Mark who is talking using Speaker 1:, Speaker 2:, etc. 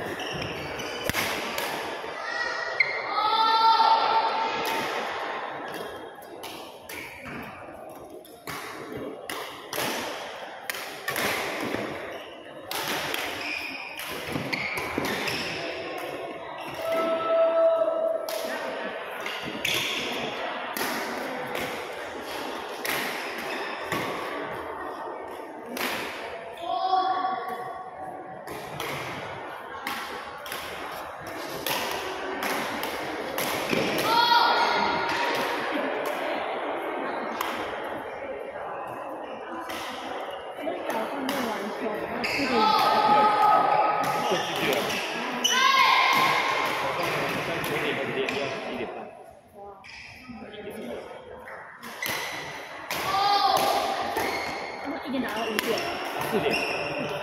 Speaker 1: あ!一点五点
Speaker 2: 四点